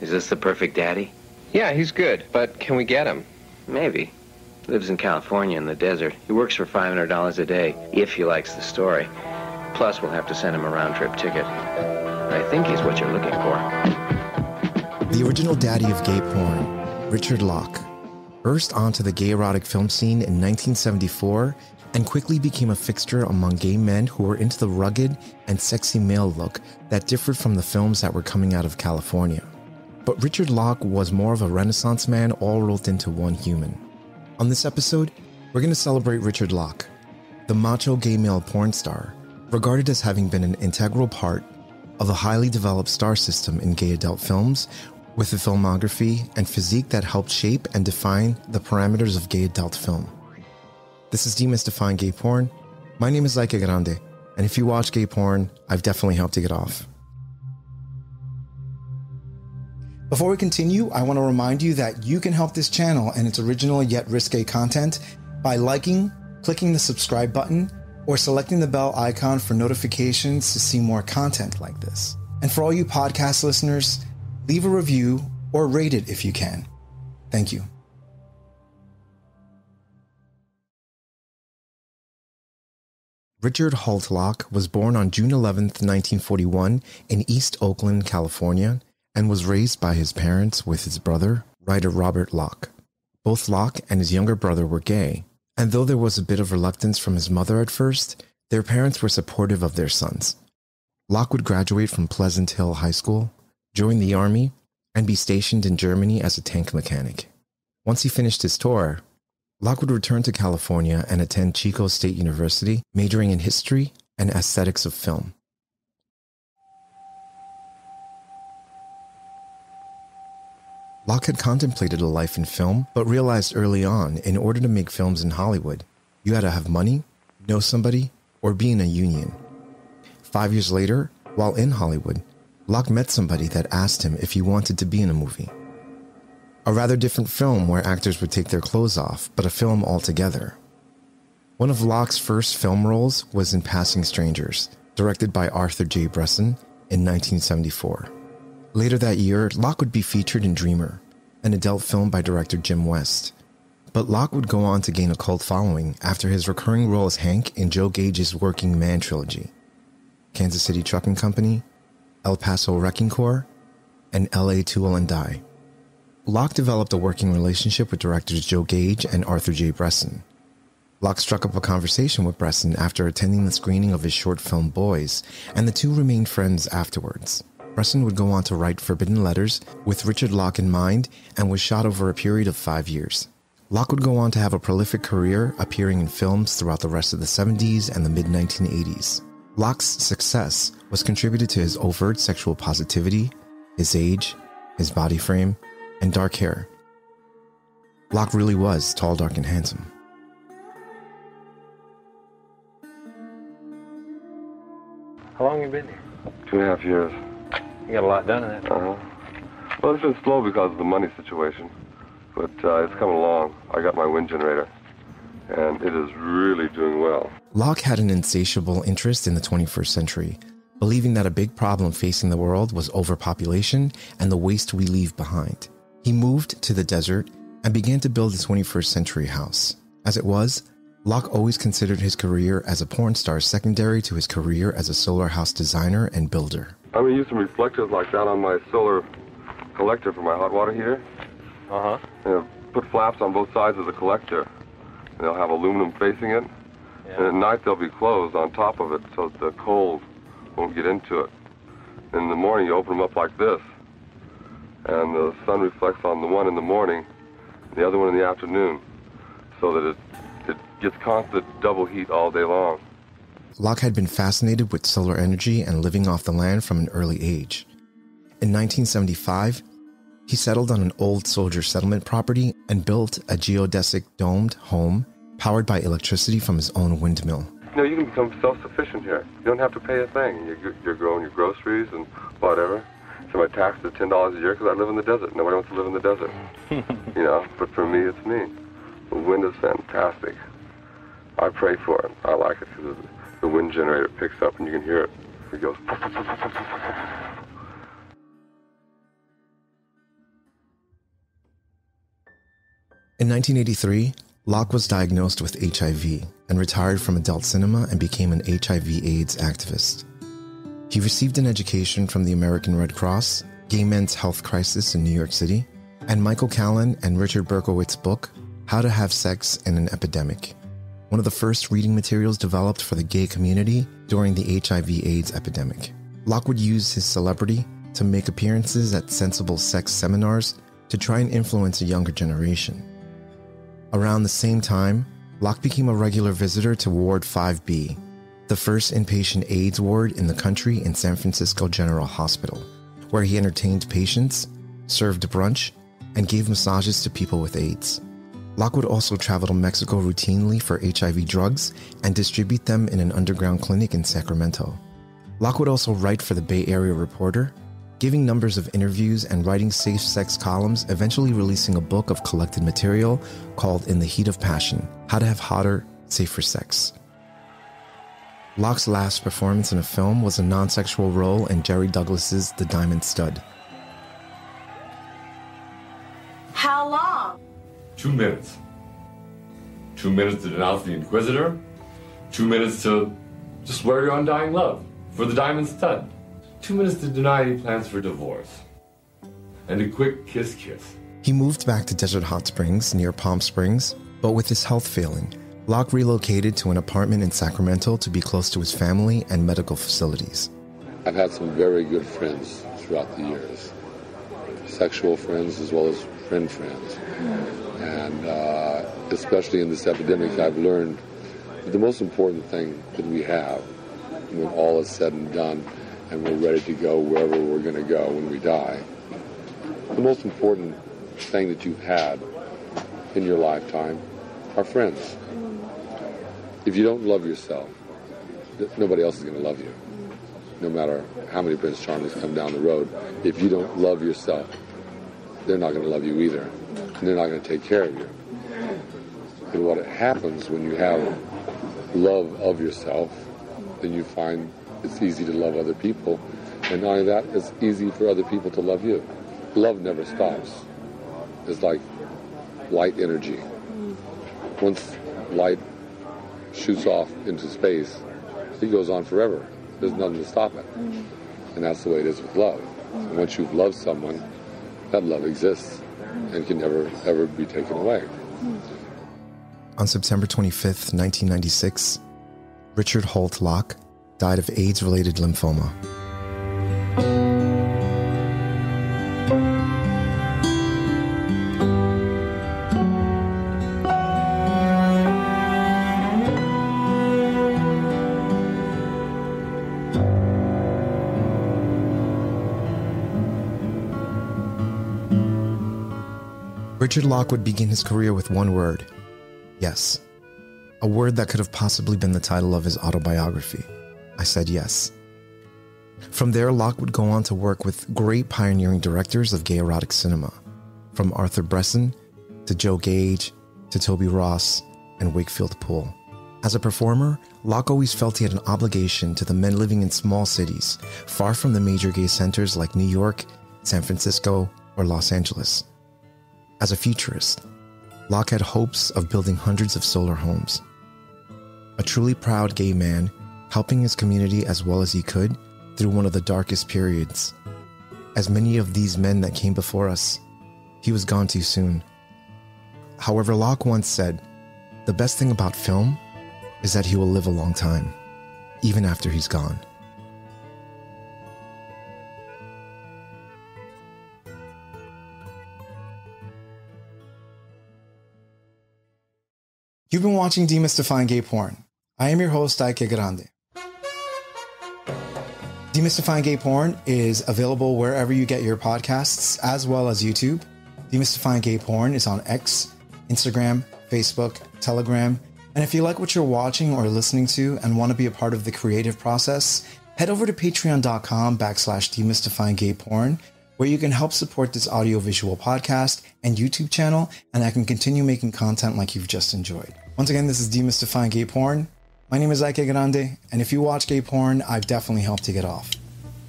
Is this the perfect daddy? Yeah, he's good, but can we get him? Maybe. Lives in California in the desert. He works for $500 a day, if he likes the story. Plus, we'll have to send him a round trip ticket. I think he's what you're looking for. The original daddy of gay porn, Richard Locke, burst onto the gay erotic film scene in 1974 and quickly became a fixture among gay men who were into the rugged and sexy male look that differed from the films that were coming out of California. But Richard Locke was more of a Renaissance man all rolled into one human. On this episode, we're going to celebrate Richard Locke, the macho gay male porn star, regarded as having been an integral part of a highly developed star system in gay adult films with a filmography and physique that helped shape and define the parameters of gay adult film. This is Demystifying Gay Porn. My name is I. Que Grande, and if you watch gay porn, I've definitely helped to get off. Before we continue, I want to remind you that you can help this channel and its original yet risque content by liking, clicking the subscribe button, or selecting the bell icon for notifications to see more content like this. And for all you podcast listeners, leave a review or rate it if you can. Thank you. Richard Holt Locke was born on June 11, 1941, in East Oakland, California, and was raised by his parents with his brother, writer Robert Locke. Both Locke and his younger brother were gay, and though there was a bit of reluctance from his mother at first, their parents were supportive of their sons. Locke would graduate from Pleasant Hill High School, join the Army, and be stationed in Germany as a tank mechanic. Once he finished his tour, Locke would return to California and attend Chico State University, majoring in history and aesthetics of film. Locke had contemplated a life in film, but realized early on in order to make films in Hollywood, you had to have money, know somebody, or be in a union. Five years later, while in Hollywood, Locke met somebody that asked him if he wanted to be in a movie. A rather different film where actors would take their clothes off, but a film altogether. One of Locke's first film roles was in Passing Strangers, directed by Arthur J. Bressan in 1974. Later that year, Locke would be featured in Dreamer, an adult film by director Jim West. But Locke would go on to gain a cult following after his recurring role as Hank in Joe Gage's Working Man trilogy Kansas City Trucking Company, El Paso Wrecking Corps, and LA Tool and Die. Locke developed a working relationship with directors Joe Gage and Arthur J. Bressan. Locke struck up a conversation with Bressan after attending the screening of his short film Boys, and the two remained friends afterwards. Bressan would go on to write Forbidden Letters with Richard Locke in mind and was shot over a period of five years. Locke would go on to have a prolific career appearing in films throughout the rest of the 70s and the mid 1980s. Locke's success was contributed to his overt sexual positivity, his age, his body frame, and dark hair. Locke really was tall, dark, and handsome. How long you been here? Two and a half years. You got a lot done in that time. Uh-huh. Well, it's been slow because of the money situation, but uh, it's coming along. I got my wind generator, and it is really doing well. Locke had an insatiable interest in the 21st century, believing that a big problem facing the world was overpopulation and the waste we leave behind. He moved to the desert and began to build a 21st century house. As it was, Locke always considered his career as a porn star secondary to his career as a solar house designer and builder. I'm going to use some reflectors like that on my solar collector for my hot water heater. Uh huh. You know, put flaps on both sides of the collector. And they'll have aluminum facing it. Yeah. And at night they'll be closed on top of it so that the cold won't get into it. In the morning you open them up like this. And the sun reflects on the one in the morning, the other one in the afternoon, so that it, gets constant double heat all day long. Locke had been fascinated with solar energy and living off the land from an early age. In 1975, he settled on an old soldier settlement property and built a geodesic domed home powered by electricity from his own windmill. You know, you can become self-sufficient here. You don't have to pay a thing. You're, you're growing your groceries and whatever. So my tax is ten dollars a year because I live in the desert. Nobody wants to live in the desert. you know, but for me, it's me. The wind is fantastic. I pray for it. I like it because the wind generator picks up and you can hear it. It goes. In 1983, Locke was diagnosed with HIV and retired from adult cinema and became an HIV/AIDS activist. He received an education from the American Red Cross, Gay Men's Health Crisis in New York City, and Michael Callen and Richard Berkowitz's book, How to Have Sex in an Epidemic one of the first reading materials developed for the gay community during the HIV AIDS epidemic. Locke would used his celebrity to make appearances at sensible sex seminars to try and influence a younger generation. Around the same time, Locke became a regular visitor to Ward 5B, the first inpatient AIDS ward in the country in San Francisco General Hospital, where he entertained patients, served brunch, and gave massages to people with AIDS. Locke would also traveled to Mexico routinely for HIV drugs and distribute them in an underground clinic in Sacramento. Locke would also write for the Bay Area Reporter, giving numbers of interviews and writing safe sex columns, eventually releasing a book of collected material called In the Heat of Passion How to Have Hotter, Safer Sex. Locke's last performance in a film was a non sexual role in Jerry Douglas's The Diamond Stud. How long? Two minutes. Two minutes to denounce the Inquisitor. Two minutes to just wear your undying love for the diamond stud. Two minutes to deny any plans for divorce. And a quick kiss kiss. He moved back to Desert Hot Springs near Palm Springs, but with his health failing, Locke relocated to an apartment in Sacramento to be close to his family and medical facilities. I've had some very good friends throughout the years, sexual friends as well as friend friends. And uh, especially in this epidemic, I've learned that the most important thing that we have when all is said and done and we're ready to go wherever we're going to go when we die, the most important thing that you've had in your lifetime are friends. If you don't love yourself, nobody else is going to love you. No matter how many Prince Charmings come down the road, if you don't love yourself, they're not going to love you either. And they're not going to take care of you. And what happens when you have love of yourself, then you find it's easy to love other people. And not only that, it's easy for other people to love you. Love never stops. It's like light energy. Once light shoots off into space, it goes on forever. There's nothing to stop it. And that's the way it is with love. And once you've loved someone, that love exists mm. and can never, ever be taken away. Mm. On September 25th, 1996, Richard Holt Locke died of AIDS related lymphoma. Richard Locke would begin his career with one word yes. A word that could have possibly been the title of his autobiography. I said yes. From there, Locke would go on to work with great pioneering directors of gay erotic cinema, from Arthur Bressan to Joe Gage to Toby Ross and Wakefield Poole. As a performer, Locke always felt he had an obligation to the men living in small cities, far from the major gay centers like New York, San Francisco, or Los Angeles. As a futurist, Locke had hopes of building hundreds of solar homes. A truly proud gay man, helping his community as well as he could through one of the darkest periods. As many of these men that came before us, he was gone too soon. However, Locke once said, The best thing about film is that he will live a long time, even after he's gone. You've been watching Demystifying Gay Porn. I am your host, I. Que Grande. Demystifying Gay Porn is available wherever you get your podcasts, as well as YouTube. Demystifying Gay Porn is on X, Instagram, Facebook, Telegram. And if you like what you're watching or listening to and want to be a part of the creative process, head over to patreon.com backslash demystifying gay porn, where you can help support this audiovisual podcast and YouTube channel, and I can continue making content like you've just enjoyed. Once again, this is Demystifying Gay Porn. My name is I. Que Grande, and if you watch gay porn, I've definitely helped you get off.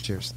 Cheers.